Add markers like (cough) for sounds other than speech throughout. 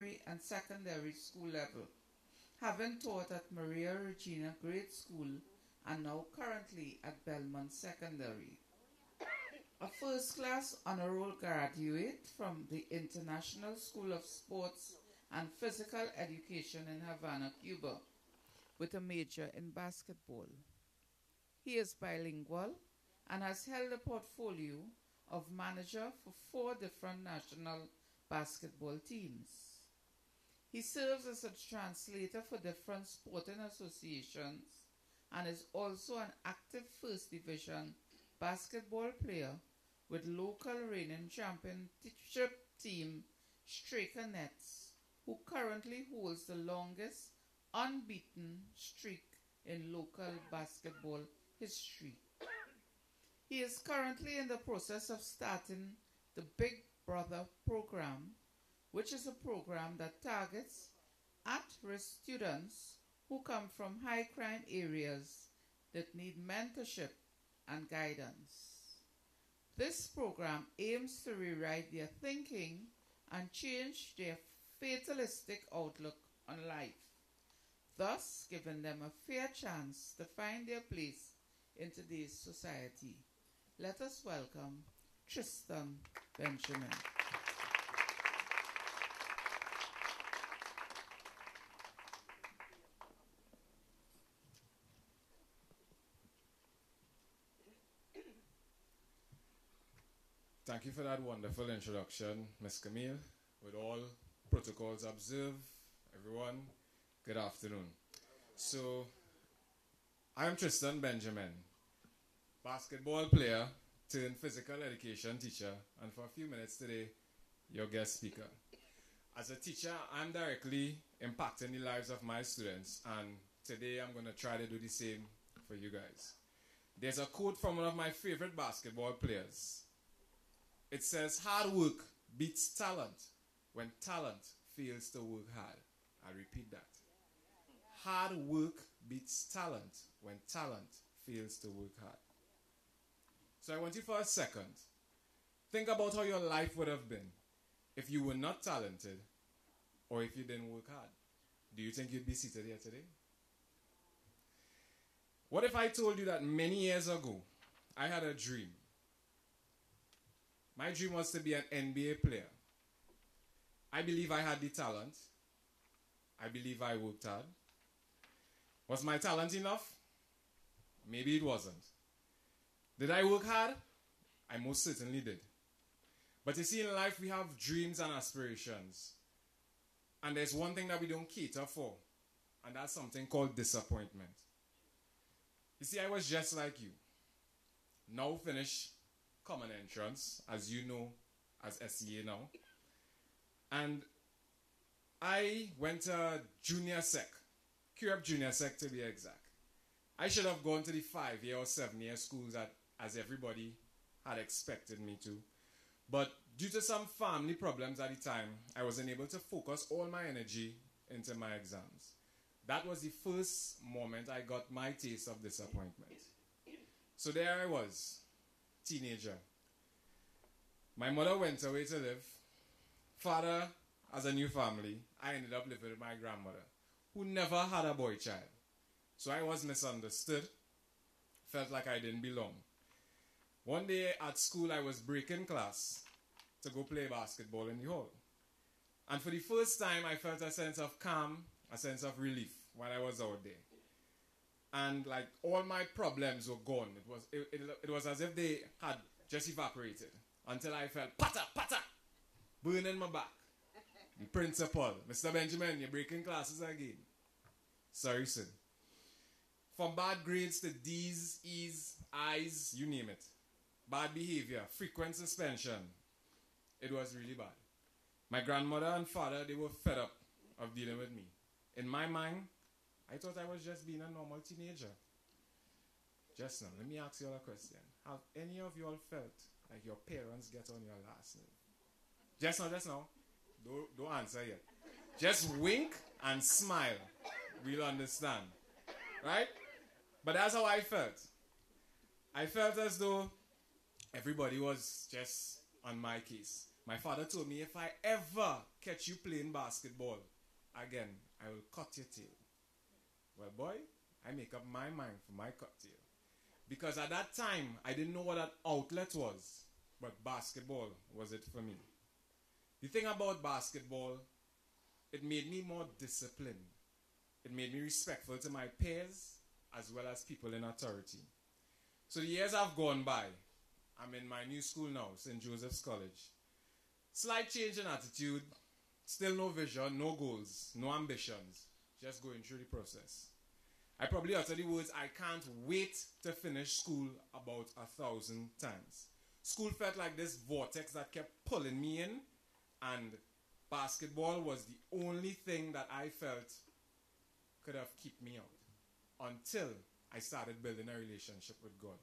and secondary school level, having taught at Maria Regina Grade School and now currently at Belmont Secondary. A first class honor roll graduate from the International School of Sports and Physical Education in Havana, Cuba, with a major in basketball. He is bilingual and has held a portfolio of manager for four different national basketball teams. He serves as a translator for different sporting associations and is also an active First Division basketball player with local reigning championship team Straker Nets, who currently holds the longest unbeaten streak in local basketball history. He is currently in the process of starting the Big Brother program, which is a program that targets at-risk students who come from high crime areas that need mentorship and guidance. This program aims to rewrite their thinking and change their fatalistic outlook on life, thus giving them a fair chance to find their place in today's society. Let us welcome Tristan Benjamin. Thank you for that wonderful introduction, Ms. Camille. With all protocols observed, everyone, good afternoon. So, I am Tristan Benjamin, basketball player turned physical education teacher, and for a few minutes today, your guest speaker. As a teacher, I'm directly impacting the lives of my students, and today I'm going to try to do the same for you guys. There's a quote from one of my favorite basketball players. It says, Hard work beats talent when talent fails to work hard. I repeat that. Hard work beats talent when talent fails to work hard. So I want you for a second. Think about how your life would have been if you were not talented or if you didn't work hard. Do you think you'd be seated here today? What if I told you that many years ago I had a dream? My dream was to be an NBA player. I believe I had the talent. I believe I worked hard. Was my talent enough? Maybe it wasn't. Did I work hard? I most certainly did. But you see, in life, we have dreams and aspirations. And there's one thing that we don't cater for, and that's something called disappointment. You see, I was just like you. Now finish common entrance, as you know, as SEA now. And I went to junior sec, Curepe Junior Sec to be exact. I should have gone to the five year or seven year schools that as everybody had expected me to. But due to some family problems at the time, I wasn't able to focus all my energy into my exams. That was the first moment I got my taste of disappointment. So there I was, teenager. My mother went away to live. Father has a new family. I ended up living with my grandmother, who never had a boy child. So I was misunderstood, felt like I didn't belong. One day at school, I was breaking class to go play basketball in the hall. And for the first time, I felt a sense of calm, a sense of relief while I was out there. And like all my problems were gone. It was, it, it, it was as if they had just evaporated until I felt patter, patter, burning my back. (laughs) Principal, Mr. Benjamin, you're breaking classes again. Sorry, sir. From bad grades to D's, E's, I's, you name it bad behavior, frequent suspension. It was really bad. My grandmother and father, they were fed up of dealing with me. In my mind, I thought I was just being a normal teenager. Just now, let me ask you all a question. Have any of you all felt like your parents get on your last nerve? Just now, just now. Don't, don't answer yet. Just wink and smile. We'll understand. Right? But that's how I felt. I felt as though Everybody was just on my case. My father told me if I ever catch you playing basketball again, I will cut your tail. Well, boy, I make up my mind for my cut tail. Because at that time, I didn't know what an outlet was, but basketball was it for me. The thing about basketball, it made me more disciplined. It made me respectful to my peers as well as people in authority. So the years have gone by. I'm in my new school now, St. Joseph's College. Slight change in attitude, still no vision, no goals, no ambitions, just going through the process. I probably utter the words, I can't wait to finish school about a thousand times. School felt like this vortex that kept pulling me in, and basketball was the only thing that I felt could have kept me out until I started building a relationship with God.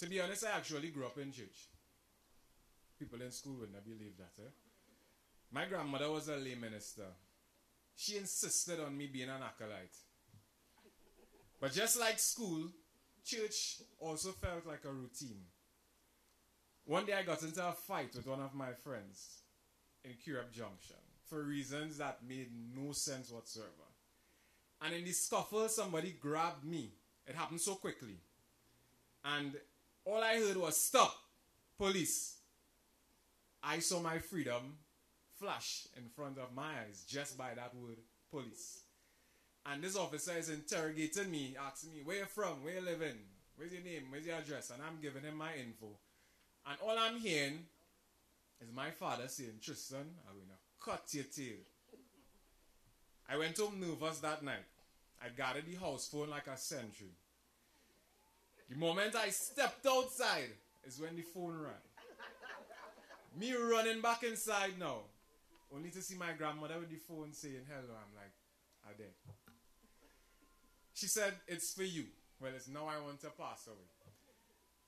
To be honest, I actually grew up in church. People in school would not believe that. Eh? My grandmother was a lay minister. She insisted on me being an acolyte. But just like school, church also felt like a routine. One day I got into a fight with one of my friends in Curepe Junction for reasons that made no sense whatsoever. And in the scuffle, somebody grabbed me. It happened so quickly. And all I heard was, Stop! Police! I saw my freedom flash in front of my eyes just by that word, police. And this officer is interrogating me, asking me, Where you from? Where you living? Where's your name? Where's your address? And I'm giving him my info. And all I'm hearing is my father saying, Tristan, I'm going to cut your tail. I went home nervous that night. I guarded the house phone like a sentry. The moment I stepped outside is when the phone rang. Me running back inside now, only to see my grandmother with the phone saying hello. I'm like, I there. She said, It's for you. Well, it's now I want to pass away.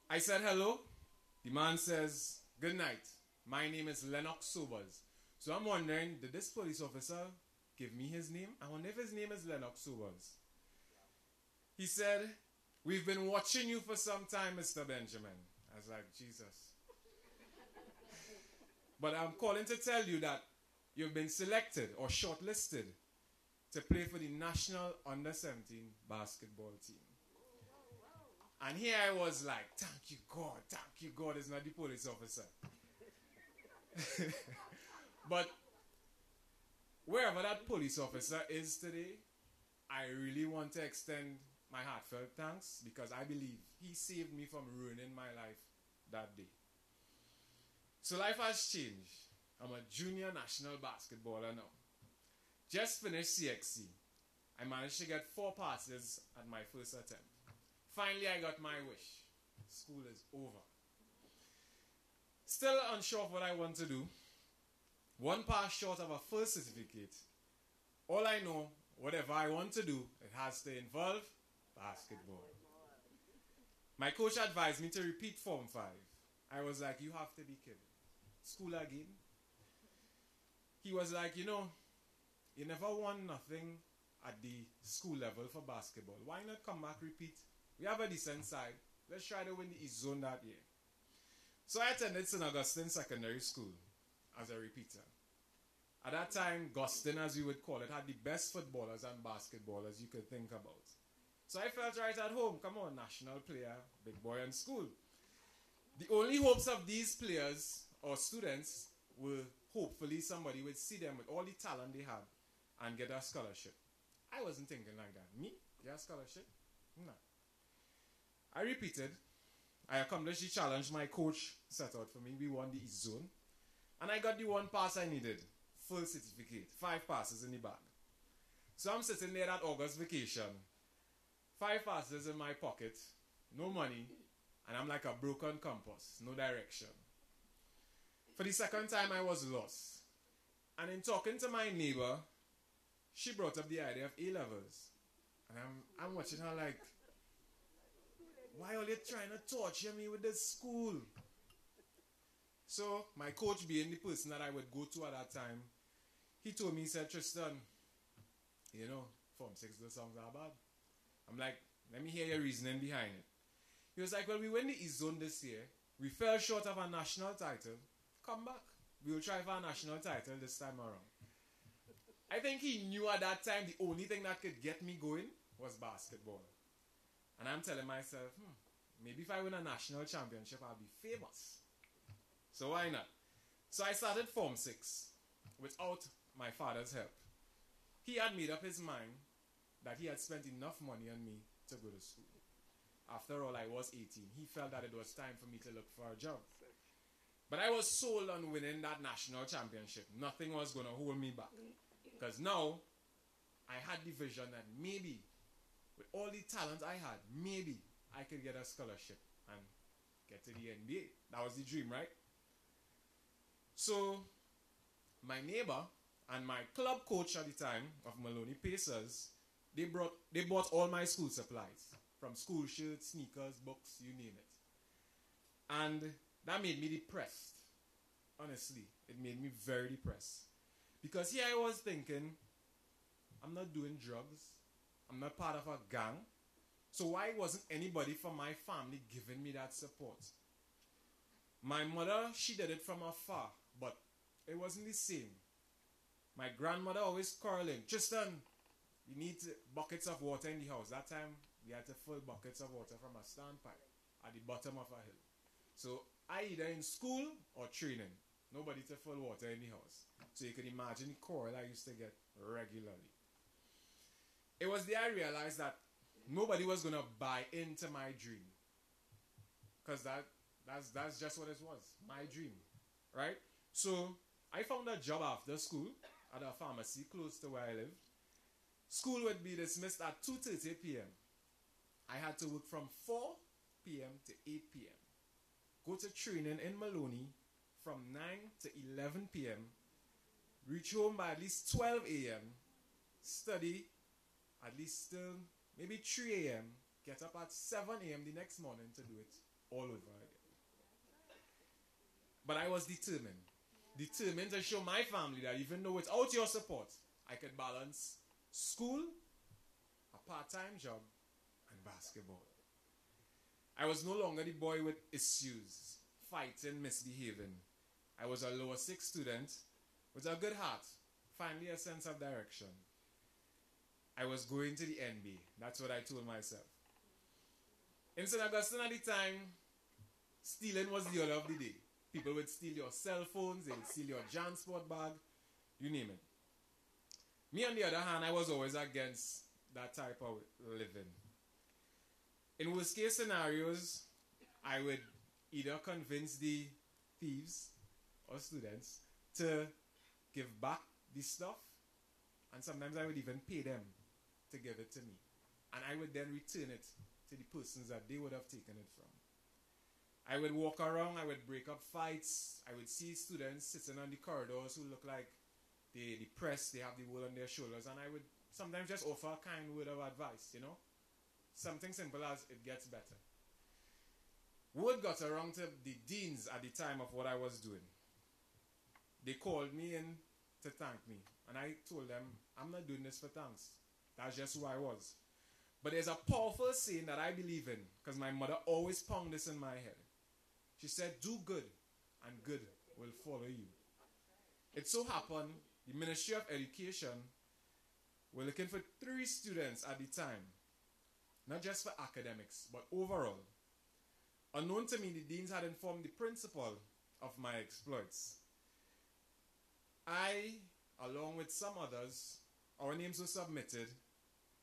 I said hello. The man says, Good night. My name is Lennox Sobers. So I'm wondering, did this police officer give me his name? I wonder if his name is Lennox Sobers. He said, We've been watching you for some time, Mr. Benjamin. I was like, Jesus. but I'm calling to tell you that you've been selected or shortlisted to play for the national under 17 basketball team. And here I was like, thank you, God, thank you, God, it's not the police officer. (laughs) but wherever that police officer is today, I really want to extend my heartfelt thanks because I believe he saved me from ruining my life that day. So life has changed. I'm a junior national basketballer now. Just finished CXC. I managed to get four passes at my first attempt. Finally, I got my wish. School is over. Still unsure of what I want to do. One pass short of a first certificate. All I know, whatever I want to do, it has to involve basketball. My coach advised me to repeat Form 5. I was like, you have to be kidding. School again? He was like, you know, you never won nothing at the school level for basketball. Why not come back, repeat? We have a decent side. Let's try to win the East Zone that year. So I attended St. Augustine Secondary School as a repeater. At that time, Gostin, as we would call it, had the best footballers and basketballers you could think about. So I felt right at home. Come on, national player, big boy in school. The only hopes of these players or students were hopefully somebody would see them with all the talent they have and get a scholarship. I wasn't thinking like that. Me? Get a scholarship? No. I repeated. I accomplished the challenge my coach set out for me. We won the East Zone. And I got the one pass I needed. Full certificate. Five passes in the bag. So I'm sitting there at August vacation. Five passes in my pocket. No money. And I'm like a broken compass. No direction. For the second time, I was lost. And in talking to my neighbor, she brought up the idea of A levels. And I'm, I'm watching her like, why are you trying to torture me with this school? So, my coach being the person that I would go to at that time, he told me, he said, Tristan, you know, Form 6, those songs are bad. I'm like, let me hear your reasoning behind it. He was like, well, we went the East Zone this year. We fell short of a national title. Come back. we will try for a national title this time around. I think he knew at that time the only thing that could get me going was basketball. And I'm telling myself, hmm, maybe if I win a national championship, I'll be famous. So why not? So I started Form 6 without my father's help. He had made up his mind that he had spent enough money on me to go to school. After all, I was 18. He felt that it was time for me to look for a job. But I was sold on winning that national championship. Nothing was going to hold me back. Because now, I had the vision that maybe, with all the talent I had, maybe I could get a scholarship and get to the NBA. That was the dream, right? So, my neighbor and my club coach at the time of Maloney Pacers, they brought they bought all my school supplies, from school shirts, sneakers, books, you name it. And that made me depressed. Honestly, it made me very depressed. Because here I was thinking, I'm not doing drugs. I'm not part of a gang. So why wasn't anybody from my family giving me that support? My mother, she did it from afar, but it wasn't the same. My grandmother always quarreling, Tristan, you need buckets of water in the house. That time we had to fill buckets of water from a standpipe at the bottom of a hill. So either in school or training. Nobody to fill water in the house. So you can imagine the quarrel I used to get regularly. It was there I realized that nobody was gonna buy into my dream. Cause that that's that's just what it was. My dream. Right? So I found a job after school at a pharmacy close to where I lived. School would be dismissed at 2.30 p.m. I had to work from 4 p.m. to 8 p.m. Go to training in Maloney from 9 to 11 p.m. Reach home by at least 12 a.m. Study at least still maybe 3 a.m. Get up at 7 a.m. the next morning to do it all over again. But I was determined determined to show my family that even though without your support, I could balance school, a part time job, and basketball. I was no longer the boy with issues, fighting, misbehaving. I was a lower six student with a good heart, finally a sense of direction. I was going to the NBA. That's what I told myself. In St. Augustine at the time, stealing was the order of the day. People would steal your cell phones, they would steal your JanSport bag, you name it. Me, on the other hand, I was always against that type of living. In worst case scenarios, I would either convince the thieves or students to give back the stuff, and sometimes I would even pay them to give it to me. And I would then return it to the persons that they would have taken it from. I would walk around, I would break up fights, I would see students sitting on the corridors who look like they depressed, they have the world on their shoulders, and I would sometimes just offer a kind word of advice, you know? Something simple as it gets better. Word got around to the deans at the time of what I was doing. They called me in to thank me, and I told them, I'm not doing this for thanks. That's just who I was. But there's a powerful saying that I believe in, because my mother always pounded this in my head. She said, Do good, and good will follow you. It so happened the Ministry of Education were looking for three students at the time, not just for academics, but overall. Unknown to me, the deans had informed the principal of my exploits. I, along with some others, our names were submitted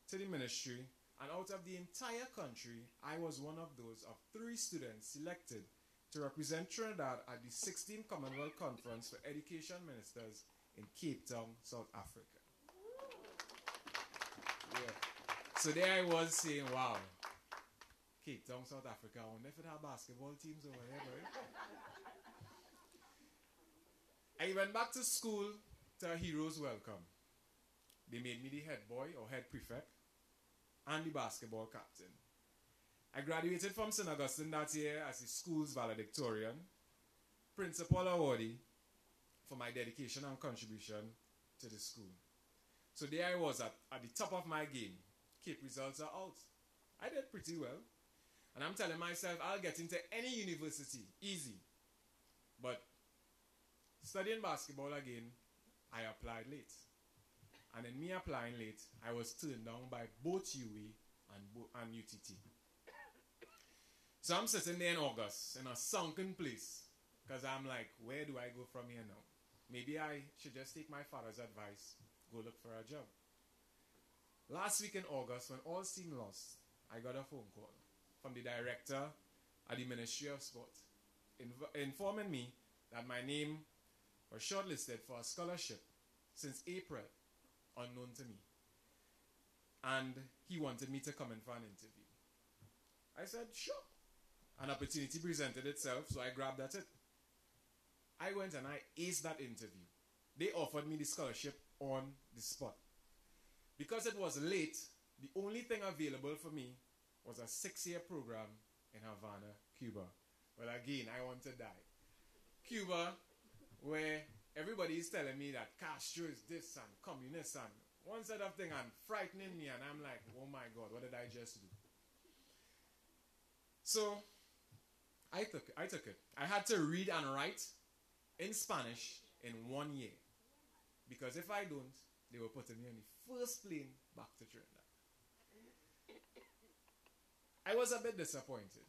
to the ministry, and out of the entire country, I was one of those of three students selected to represent Trinidad at the 16th Commonwealth Conference for Education Ministers in Cape Town, South Africa. So there I was saying, wow, Cape Town, South Africa, I wonder if it had basketball teams over right? I went back to school to a hero's welcome. They made me the head boy or head prefect and the basketball captain. I graduated from St. Augustine that year as the school's valedictorian, principal awardee for my dedication and contribution to the school. So there I was at, at the top of my game. CAPE results are out. I did pretty well. And I'm telling myself I'll get into any university, easy. But studying basketball again, I applied late. And in me applying late, I was turned down by both UWI and, and UTT. So I'm sitting there in August in a sunken place because I'm like, where do I go from here now? Maybe I should just take my father's advice, go look for a job. Last week in August, when all seemed lost, I got a phone call from the director at the Ministry of Sport informing me that my name was shortlisted for a scholarship since April, unknown to me. And he wanted me to come in for an interview. I said, sure. An opportunity presented itself, so I grabbed at it. I went and I aced that interview. They offered me the scholarship on the spot. Because it was late, the only thing available for me was a six year program in Havana, Cuba. Well, again, I want to die. Cuba, where everybody is telling me that Castro is this and communist and one set of thing and frightening me, and I'm like, oh my God, what did I just do? So I took I took it. I had to read and write in Spanish in one year. Because if I don't, they were putting me on the first plane back to Trinidad. I was a bit disappointed.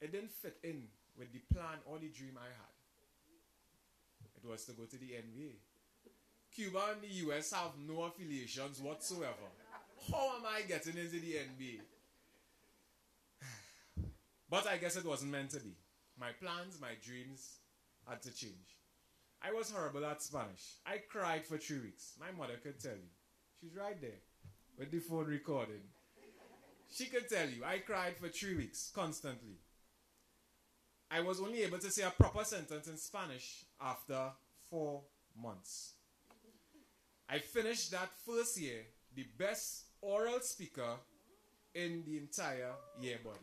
It didn't fit in with the plan or the dream I had. It was to go to the NBA. Cuba and the US have no affiliations whatsoever. How am I getting into the NBA? (sighs) But I guess it wasn't meant to be. My plans, my dreams had to change. I was horrible at Spanish. I cried for three weeks. My mother could tell you. She's right there with the phone recording. She could tell you. I cried for three weeks constantly. I was only able to say a proper sentence in Spanish after four months. I finished that first year the best oral speaker in the entire year body.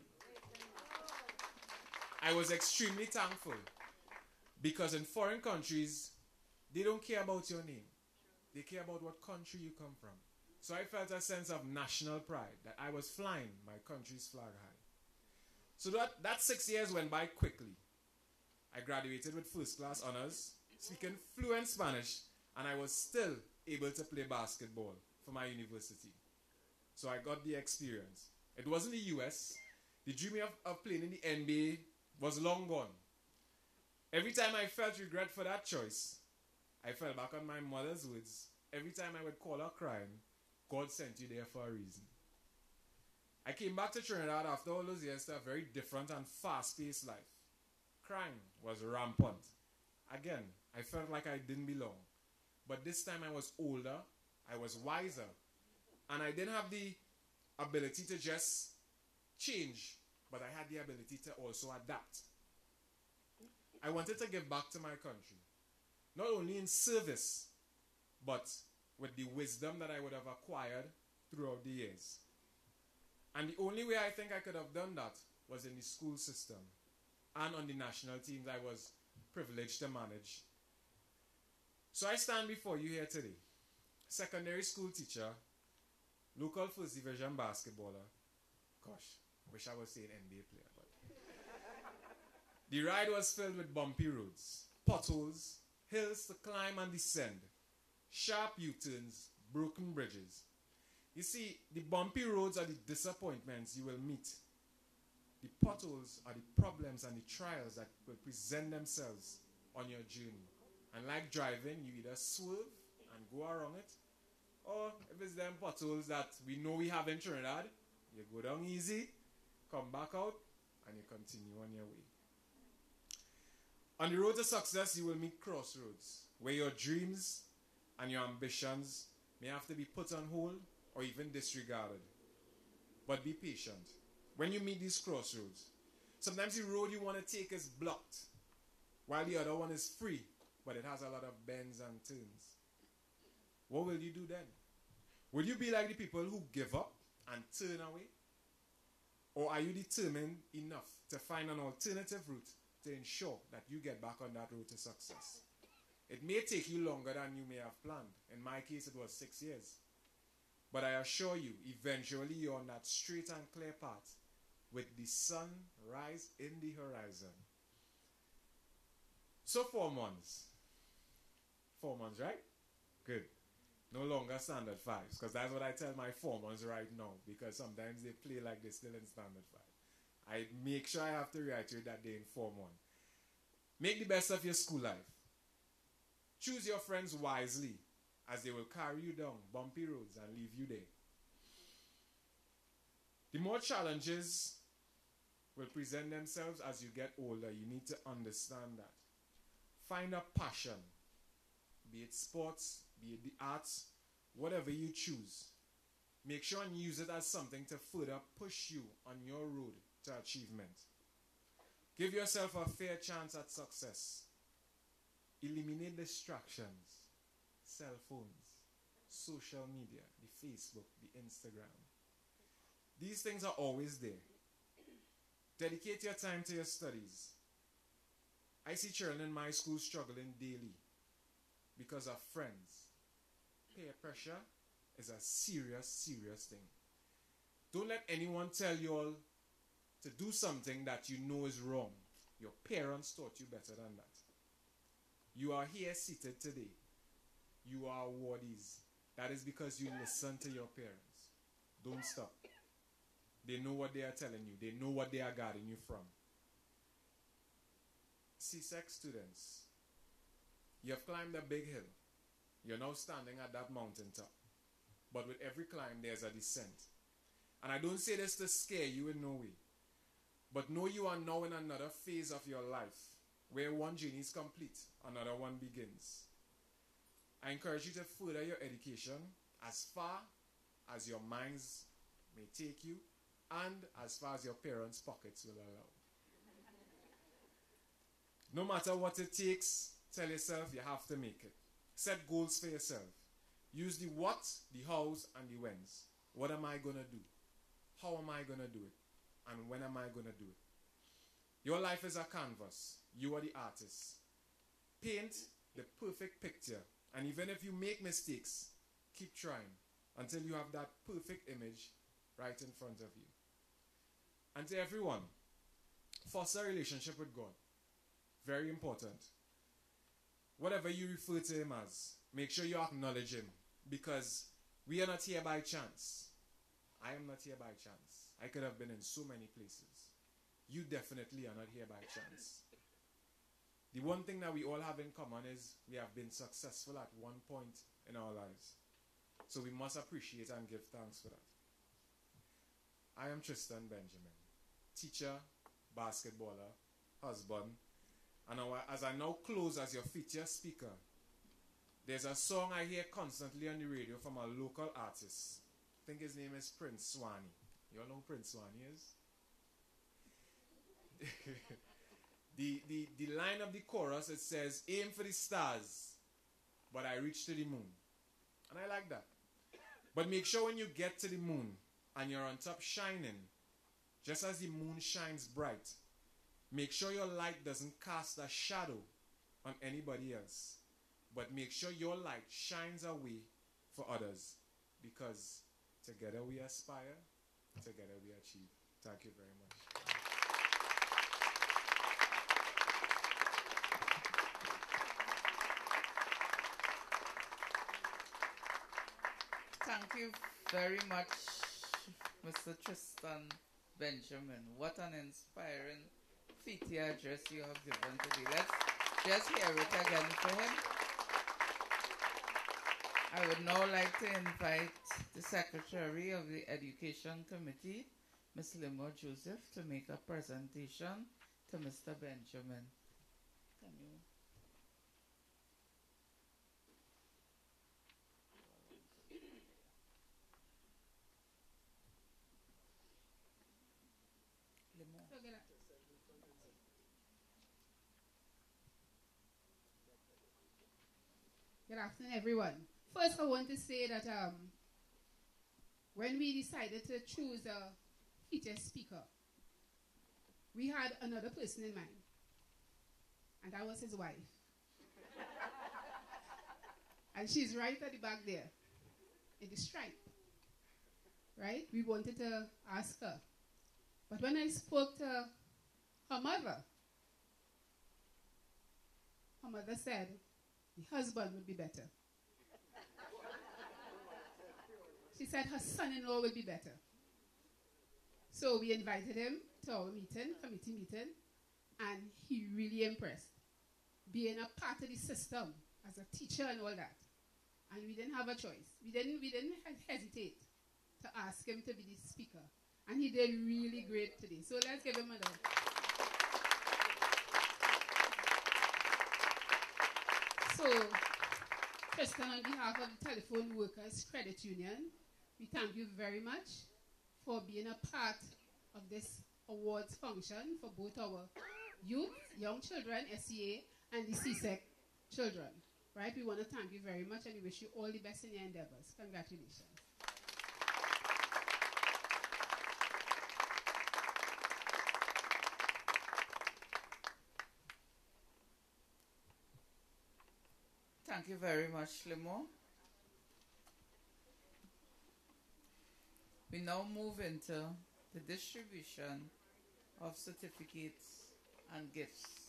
I was extremely thankful because in foreign countries, they don't care about your name. They care about what country you come from. So I felt a sense of national pride that I was flying my country's flag high. So that, that six years went by quickly. I graduated with first class honors, speaking fluent Spanish, and I was still able to play basketball for my university. So I got the experience. It wasn't the US. The dream of, of playing in the NBA was long gone. Every time I felt regret for that choice, I fell back on my mother's words. Every time I would call her crying, God sent you there for a reason. I came back to Trinidad after all those years to a very different and fast paced life. Crime was rampant. Again, I felt like I didn't belong. But this time I was older, I was wiser, and I didn't have the ability to just change, but I had the ability to also adapt. I wanted to give back to my country, not only in service, but with the wisdom that I would have acquired throughout the years. And the only way I think I could have done that was in the school system and on the national teams I was privileged to manage. So I stand before you here today, secondary school teacher, local first division basketballer. Gosh, wish I was saying NBA player, the ride was filled with bumpy roads, potholes, hills to climb and descend, sharp U-turns, broken bridges. You see, the bumpy roads are the disappointments you will meet. The potholes are the problems and the trials that will present themselves on your journey. And like driving, you either swerve and go around it, or if it's them potholes that we know we have in Trinidad, you go down easy, come back out, and you continue on your way. On the road to success, you will meet crossroads where your dreams and your ambitions may have to be put on hold or even disregarded. But be patient. When you meet these crossroads, sometimes the road you want to take is blocked, while the other one is free, but it has a lot of bends and turns. What will you do then? Will you be like the people who give up and turn away? Or are you determined enough to find an alternative route to ensure that you get back on that road to success? It may take you longer than you may have planned. In my case, it was six years. But I assure you, eventually you're on that straight and clear path with the sun rise in the horizon. So four months. Four months, right? Good. No longer standard fives, because that's what I tell my four months right now, because sometimes they play like they're still in standard five. I make sure I have to reiterate that they inform one. Make the best of your school life. Choose your friends wisely, as they will carry you down bumpy roads and leave you there. The more challenges will present themselves as you get older, you need to understand that. Find a passion, be it sports, be it the arts, whatever you choose. Make sure and use it as something to further push you on your road to achievement. Give yourself a fair chance at success. Eliminate distractions, cell phones, social media, the Facebook, the Instagram. These things are always there. Dedicate your time to your studies. I see children in my school struggling daily because of friends. Peer pressure is a serious, serious thing. Don't let anyone tell you all to do something that you know is wrong. Your parents taught you better than that. You are here seated today. You are awardees. That is because you listen to your parents. Don't stop. They know what they are telling you, they know what they are guarding you from. CSEC students, you have climbed a big hill. You're now standing at that mountaintop. But with every climb, there's a descent. And I don't say this to scare you in no way. But know you are now in another phase of your life where one journey is complete, another one begins. I encourage you to further your education as far as your minds may take you and as far as your parents' pockets will allow. No matter what it takes, tell yourself you have to make it. Set goals for yourself. Use the what, the hows, and the whens. What am I going to do? How am I going to do it? And when am I going to do it? Your life is a canvas. You are the artist. Paint the perfect picture. And even if you make mistakes, keep trying until you have that perfect image right in front of you. And to everyone, foster a relationship with God. Very important. Whatever you refer to Him as, make sure you acknowledge Him because we are not here by chance. I am not here by chance. I could have been in so many places. You definitely are not here by chance. The one thing that we all have in common is we have been successful at one point in our lives. So we must appreciate and give thanks for that. I am Tristan Benjamin teacher, basketballer, husband. And as I now close as your featured speaker, there's a song I hear constantly on the radio from a local artist. I think his name is Prince Swanny. You all know Prince Swanny is? (laughs) the, the, the line of the chorus, it says, aim for the stars, but I reach to the moon. And I like that. But make sure when you get to the moon and you're on top shining, just as the moon shines bright, make sure your light doesn't cast a shadow on anybody else. But make sure your light shines away for others. Because together we aspire, together we achieve. Thank you very much. Thank you very much, Mr. Tristan. Benjamin. What an inspiring feature address you have given today. Let's just hear it again for him. I would now like to invite the Secretary of the Education Committee, Ms. Limo Joseph, to make a presentation to Mr. Benjamin. Can you? Good afternoon, everyone. First, I want to say that um, when we decided to choose a featured speaker, we had another person in mind, and that was his wife. (laughs) and she's right at the back there, in the stripe. Right? We wanted to ask her. But when I spoke to her mother, her mother said the husband would be better. She said her son in law would be better. So we invited him to our meeting, committee meeting, and he really impressed. Being a part of the system as a teacher and all that. And we didn't have a choice. We didn't, we didn't hesitate to ask him to be the speaker. And he did really great today. So let's give him a round. So, Tristan, on behalf of the Telephone Workers Credit Union, we thank you very much for being a part of this awards function for both our youth, young children, SEA, and the CSEC children. Right? We want to thank you very much and we wish you all the best in your endeavors. Congratulations. Thank you very much, Limo. We now move into the distribution of certificates and gifts.